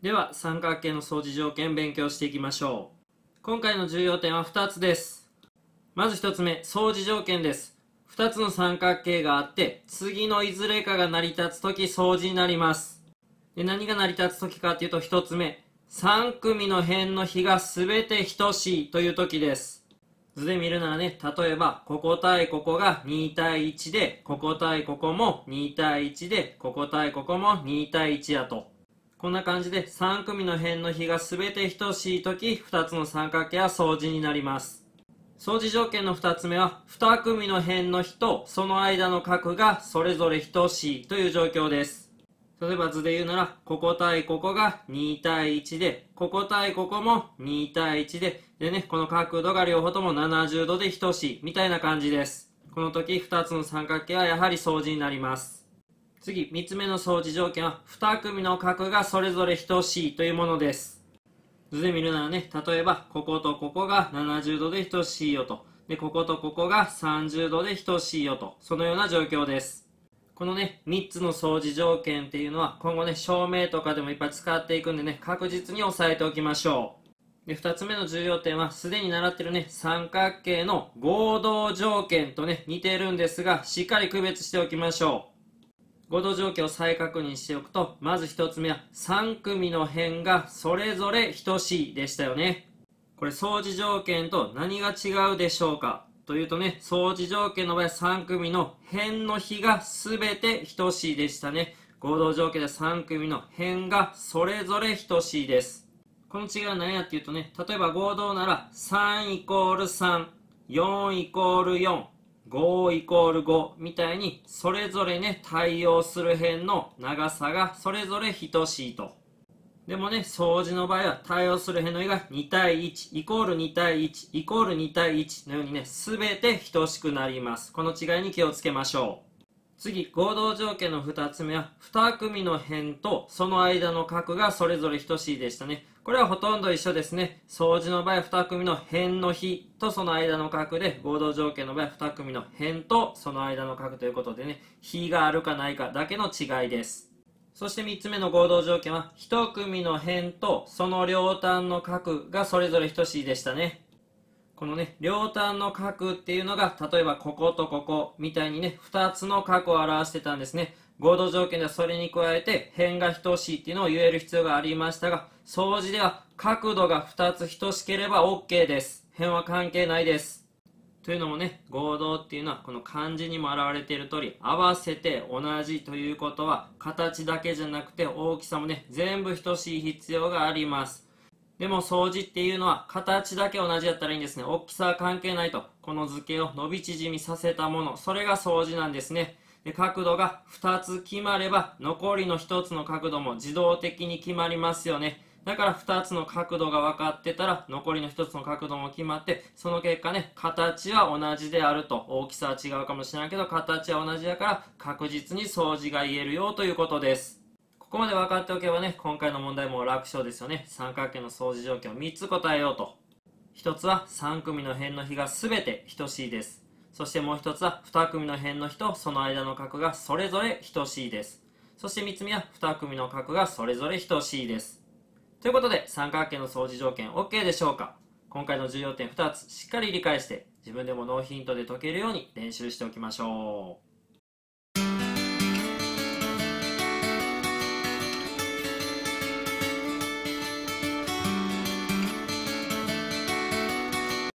では三角形の相似条件勉強していきましょう。今回の重要点は2つです。まず1つ目相似条件です。2つの三角形があって次のいずれかが成り立つ時相似になります。で何が成り立つ時かっていうと1つ目3組の辺の比が全て等しいという時です。図で見るならね、例えば、ここ対ここが2対1で、ここ対ここも2対1で、ここ対ここも2対1やと。こんな感じで3組の辺の比が全て等しい時2つの三角形は相似になります。相似条件の2つ目は2組の辺の比とその間の角がそれぞれ等しいという状況です。例えば図で言うならここ対ここが2対1でここ対ここも2対1ででねこの角度が両方とも70度で等しいみたいな感じです。この時2つの三角形はやはり相似になります。次、3つ目の相似条件は、2組の角がそれぞれ等しいというものです。図で見るならね、例えば、こことここが70度で等しいよと。で、こことここが30度で等しいよと。そのような状況です。このね、3つの相似条件っていうのは、今後ね、証明とかでもいっぱい使っていくんでね、確実に押さえておきましょう。で、2つ目の重要点は、すでに習ってるね、三角形の合同条件とね、似てるんですが、しっかり区別しておきましょう。合同条件を再確認しておくと、まず1つ目は3組の辺がそれぞれ等しいでしたよね。これ相似条件と何が違うでしょうか？というとね、相似条件の場合3組の辺の比が全て等しいでしたね。合同条件で3組の辺がそれぞれ等しいです。この違いは何やっていうとね、例えば合同なら3イコール3、4イコール4、5イコール5みたいにそれぞれね対応する辺の長さがそれぞれ等しいと。でもね相似の場合は対応する辺の比が2対1イコール2対1イコール2対1のようにね全て等しくなります。この違いに気をつけましょう。次合同条件の2つ目は2組の辺とその間の角がそれぞれ等しいでしたねこれはほとんど一緒ですね。相似の場合、2組の辺の比とその間の角で、合同条件の場合、2組の辺とその間の角ということでね、比があるかないかだけの違いです。そして3つ目の合同条件は、1組の辺とその両端の角がそれぞれ等しいでしたね。このね、両端の角っていうのが、例えばこことここみたいにね、2つの角を表してたんですね。合同条件ではそれに加えて辺が等しいっていうのを言える必要がありましたが、相似では角度が2つ等しければ OK です。辺は関係ないです。というのもね、合同っていうのはこの漢字にも表れている通り、合わせて同じということは、形だけじゃなくて大きさもね、全部等しい必要があります。でも相似っていうのは形だけ同じやったらいいんですね。大きさは関係ないと。この図形を伸び縮みさせたもの。それが相似なんですね。で角度が2つ決まれば残りの1つの角度も自動的に決まりますよねだから2つの角度が分かってたら残りの1つの角度も決まってその結果ね形は同じであると大きさは違うかもしれないけど形は同じだから確実に相似が言えるよということですここまで分かっておけばね今回の問題も楽勝ですよね三角形の相似条件を3つ答えようと1つは3組の辺の比が全て等しいですそしてもう一つは2組の辺の比とその間の角がそれぞれ等しいです。そして3つ目は2組の角がそれぞれ等しいです。ということで三角形の相似条件 OK でしょうか今回の重要点2つしっかり理解して自分でもノーヒントで解けるように練習しておきましょう。